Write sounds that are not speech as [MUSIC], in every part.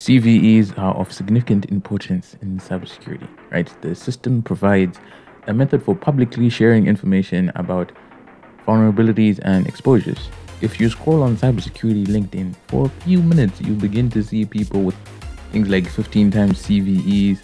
CVEs are of significant importance in cybersecurity, right? The system provides a method for publicly sharing information about vulnerabilities and exposures. If you scroll on cybersecurity LinkedIn for a few minutes, you begin to see people with things like 15 times CVEs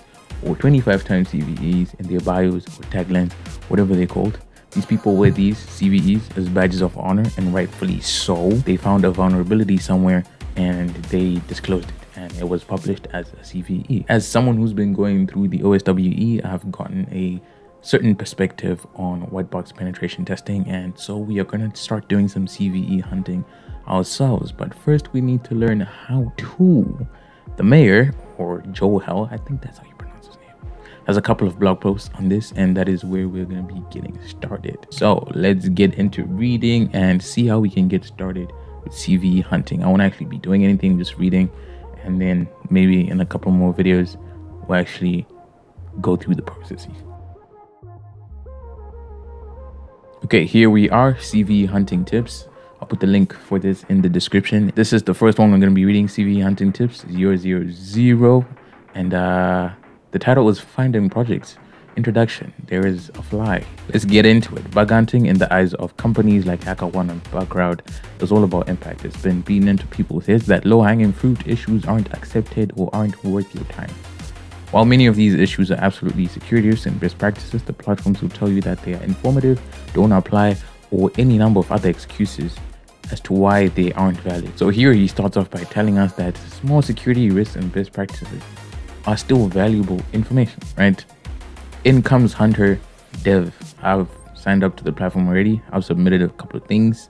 or 25 times CVEs in their bios or taglines, whatever they're called. These people wear these CVEs as badges of honor, and rightfully so. They found a vulnerability somewhere and they disclosed it, and it was published as a CVE. As someone who's been going through the OSWE, I've gotten a certain perspective on white box penetration testing, and so we are going to start doing some CVE hunting ourselves. But first, we need to learn how to. The mayor, or Joe Hell, I think that's how you pronounce his name, has a couple of blog posts on this, and that is where we're going to be getting started. So let's get into reading and see how we can get started with CVE hunting. I won't actually be doing anything, just reading, and then maybe in a couple more videos, we'll actually go through the processes. Okay, here we are, cv hunting tips. I'll put the link for this in the description. This is the first one I'm going to be reading, cv hunting tips 000. And uh, the title is Finding Projects. Introduction There is a fly. Let's get into it. Bug hunting in the eyes of companies like HackerOne and Bugcrowd is all about impact. It's been beaten into people's heads that low hanging fruit issues aren't accepted or aren't worth your time. While many of these issues are absolutely security risks and best practices, the platforms will tell you that they are informative, don't apply, or any number of other excuses as to why they aren't valid. So here he starts off by telling us that small security risks and best practices are still valuable information, right? In comes Hunter Dev. I've signed up to the platform already. I've submitted a couple of things.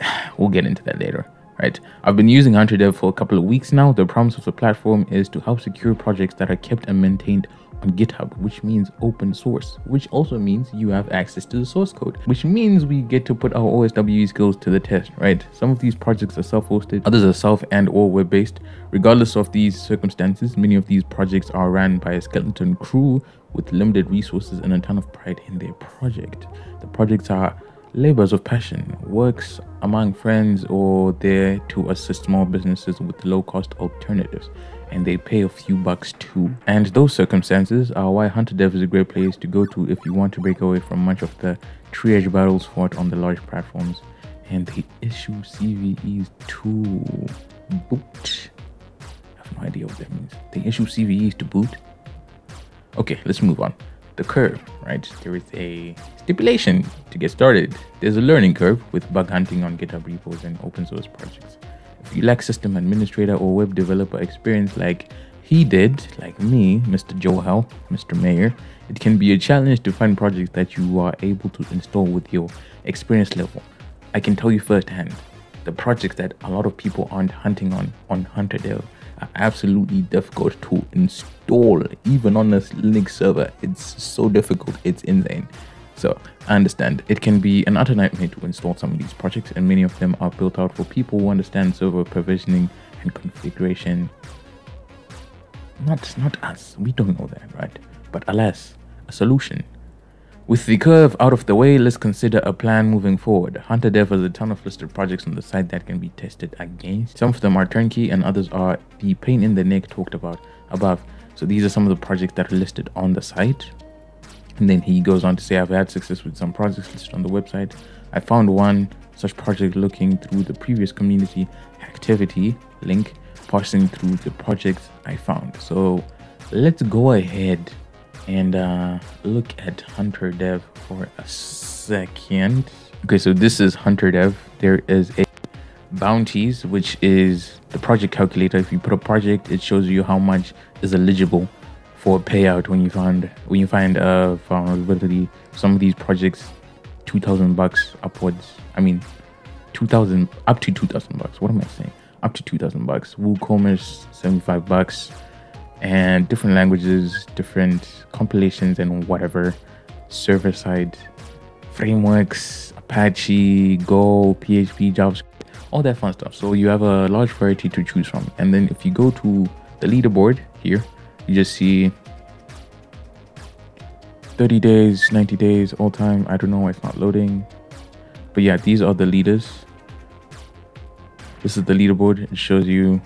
[SIGHS] We'll get into that later right? I've been using huntr.dev for a couple of weeks now. The promise of the platform is to help secure projects that are kept and maintained on GitHub, which means open source, which also means you have access to the source code, which means we get to put our OSWE skills to the test, right? Some of these projects are self-hosted, others are self and or web-based. Regardless of these circumstances, many of these projects are ran by a skeleton crew with limited resources and a ton of pride in their project. The projects are labors of passion, works among friends or there to assist small businesses with low cost alternatives, and they pay a few bucks too. And those circumstances are why huntr.dev is a great place to go to if you want to break away from much of the triage battles fought on the large platforms. And they issue CVEs to boot. I have no idea what that means. They issue CVEs to boot. Okay, let's move on the curve, right? There is a stipulation to get started. There's a learning curve with bug hunting on GitHub repos and open source projects. If you lack system administrator or web developer experience like he did, like me, Mr. Johel, Mr. Mayor, it can be a challenge to find projects that you are able to install with your experience level. I can tell you firsthand, the projects that a lot of people aren't hunting on on huntr.dev are absolutely difficult to install, even on a Linux server. It's so difficult, it's insane. So I understand it can be an utter nightmare to install some of these projects, and many of them are built out for people who understand server provisioning and configuration. Not not us, we don't know that, right? But alas, a solution with the curve out of the way, let's consider a plan moving forward. huntr.dev has a ton of listed projects on the site that can be tested against. Some of them are turnkey and others are the pain in the neck talked about above. So these are some of the projects that are listed on the site. And then he goes on to say, I've had success with some projects listed on the website. I found one such project looking through the previous community activity link, parsing through the projects I found. So let's go ahead and uh, look at huntr.dev for a second. Okay, so this is huntr.dev. There is a bounties, which is the project calculator. If you put a project, it shows you how much is eligible for payout when you find when you find a vulnerability. Some of these projects, two thousand bucks upwards. I mean, two thousand up to two thousand bucks. What am I saying? Up to two thousand bucks. WooCommerce seventy five bucks and different languages, different compilations, and whatever server side frameworks, Apache, Go, PHP, JavaScript, all that fun stuff. So you have a large variety to choose from. And then if you go to the leaderboard here, you just see 30 days, 90 days, all time. I don't know why it's not loading. But yeah, these are the leaders. This is the leaderboard. It shows you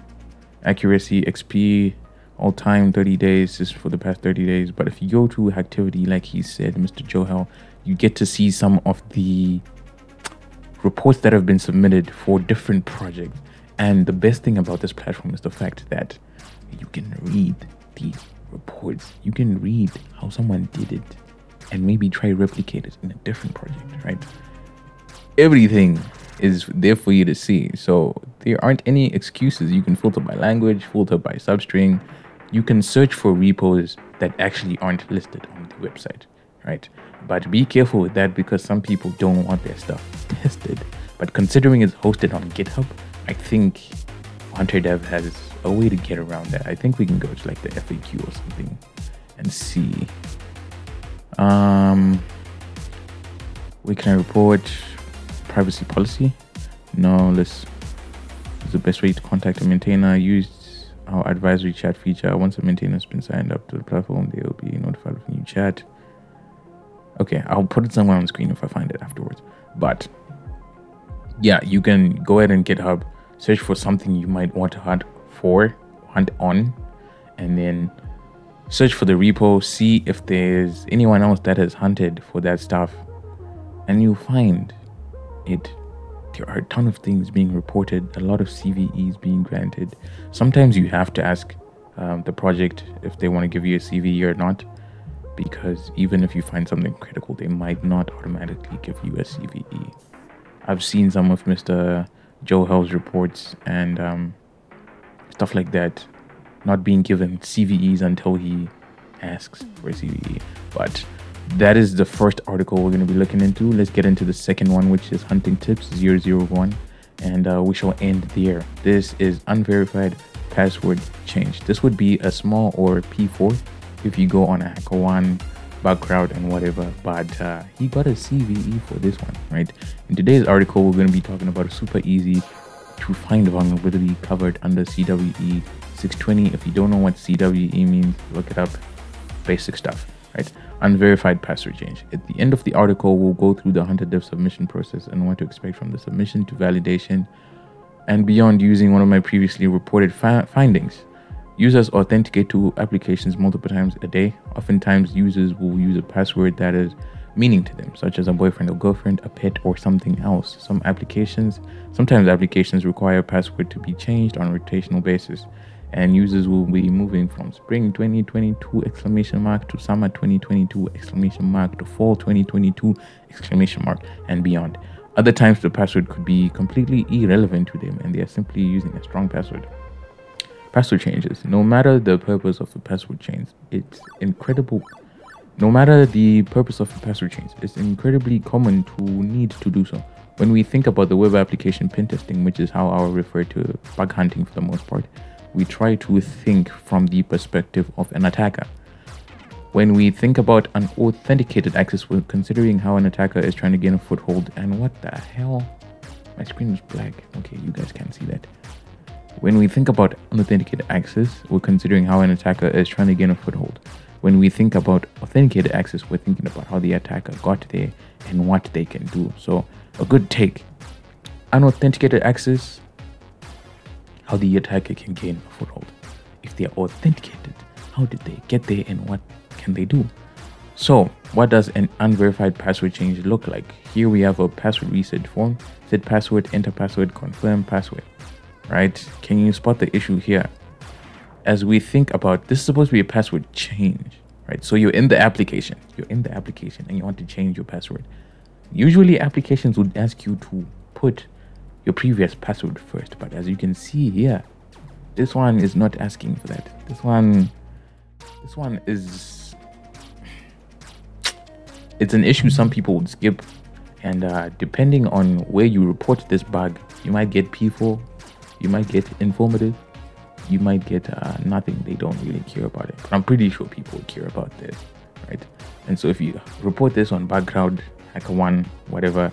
accuracy XP all time 30 days is for the past 30 days. But if you go to activity, like he said, Mr. Johel, you get to see some of the reports that have been submitted for different projects. And the best thing about this platform is the fact that you can read these reports. You can read how someone did it and maybe try replicate it in a different project, right? Everything is there for you to see. So there aren't any excuses. You can filter by language, filter by substring. You can search for repos that actually aren't listed on the website, right? But be careful with that because some people don't want their stuff [LAUGHS] tested. But considering it's hosted on GitHub, I think huntr.dev has a way to get around that. I think we can go to like the FAQ or something and see. Um, we can I report privacy policy. No, let's. The best way to contact a maintainer. Use our advisory chat feature. Once a maintainer has been signed up to the platform, they will be notified of a new chat. Okay, I'll put it somewhere on the screen if I find it afterwards. But yeah, you can go ahead and GitHub, search for something you might want to hunt for, hunt on, and then search for the repo, see if there's anyone else that has hunted for that stuff, and you'll find it. There are a ton of things being reported, a lot of CVEs being granted. Sometimes you have to ask um, the project if they want to give you a CVE or not, because even if you find something critical, they might not automatically give you a CVE. I've seen some of Mr. Johel's reports and um, stuff like that not being given CVEs until he asks for a CVE. But that is the first article we're going to be looking into. Let's get into the second one, which is Hunting Tips 001. And uh, we shall end there. This is unverified password change. This would be a small or P4 if you go on a HackerOne Bugcrowd and whatever but uh, he got a cve for this one right in today's article we're going to be talking about a super easy to find vulnerability covered under cwe 620 if you don't know what cwe means look it up basic stuff right unverified password change at the end of the article we'll go through the huntr.dev submission process and what to expect from the submission to validation and beyond using one of my previously reported fi- findings Users authenticate to applications multiple times a day. Oftentimes, users will use a password that is meaning to them, such as a boyfriend or girlfriend, a pet, or something else. Some applications, sometimes applications require a password to be changed on a rotational basis, and users will be moving from spring 2022 exclamation mark to summer 2022 exclamation mark to fall 2022 exclamation mark and beyond. Other times, the password could be completely irrelevant to them, and they are simply using a strong password password changes. No matter the purpose of the password change, it's incredible. No matter the purpose of the password change, it's incredibly common to need to do so. When we think about the web application pen testing, which is how I will refer to bug hunting for the most part, we try to think from the perspective of an attacker. When we think about an authenticated access, we're considering how an attacker is trying to gain a foothold. And what the hell? My screen is black. Okay, you guys can't see that. When we think about unauthenticated access, we're considering how an attacker is trying to gain a foothold. When we think about authenticated access, we're thinking about how the attacker got there and what they can do. So, a good take unauthenticated access, how the attacker can gain a foothold. If they are authenticated, how did they get there and what can they do? So, what does an unverified password change look like? Here we have a password reset form, set password, enter password, confirm password right? Can you spot the issue here? As we think about this is supposed to be a password change, right? So you're in the application, you're in the application and you want to change your password. Usually applications would ask you to put your previous password first, but as you can see here, this one is not asking for that. This one this one is it's an issue some people would skip. And uh, depending on where you report this bug you might get p4 you might get informative you might get uh, nothing. They don't really care about it. But i'm pretty sure people care about this right? And so if you report this on Bugcrowd HackerOne whatever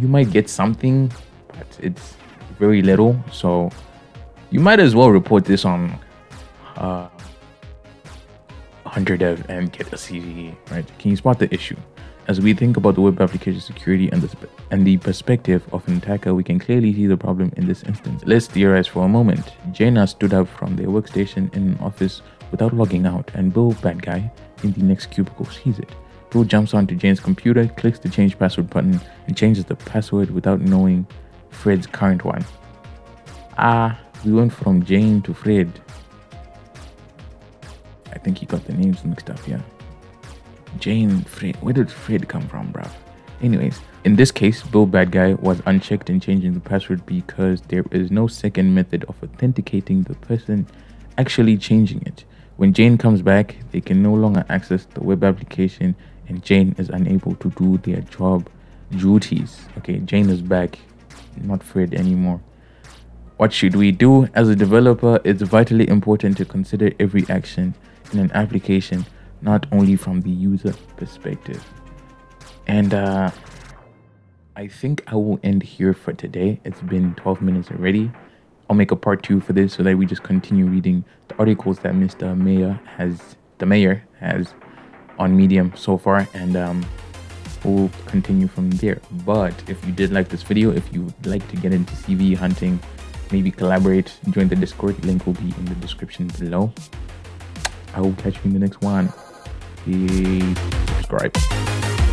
you might get something but it's very little so you might as well report this on uh, huntr.dev and get a CVE, right? Can you spot the issue? As we think about the web application security and the, and the perspective of an attacker, we can clearly see the problem in this instance. Let's theorize for a moment. Jaina stood up from their workstation in an office without logging out, and Bill, bad guy, in the next cubicle sees it. Bill jumps onto Jane's computer, clicks the change password button, and changes the password without knowing Fred's current one. Ah, we went from Jane to Fred. I think he got the names mixed up, yeah. Jane, Fred. Where did Fred come from, bruv? Anyways, in this case, Bill Bad Guy was unchecked in changing the password because there is no second method of authenticating the person actually changing it. When Jane comes back, they can no longer access the web application and Jane is unable to do their job duties. Okay, Jane is back, not Fred anymore. What should we do? As a developer, it's vitally important to consider every action in an application not only from the user perspective. And uh, I think I will end here for today. It's been 12 minutes already. I'll make a part two for this so that we just continue reading the articles that Mr. Mayor has, the mayor has on Medium so far, and um, we'll continue from there. But if you did like this video, if you would like to get into CV hunting, maybe collaborate, join the Discord. Link will be in the description below. I will catch you in the next one subscribe.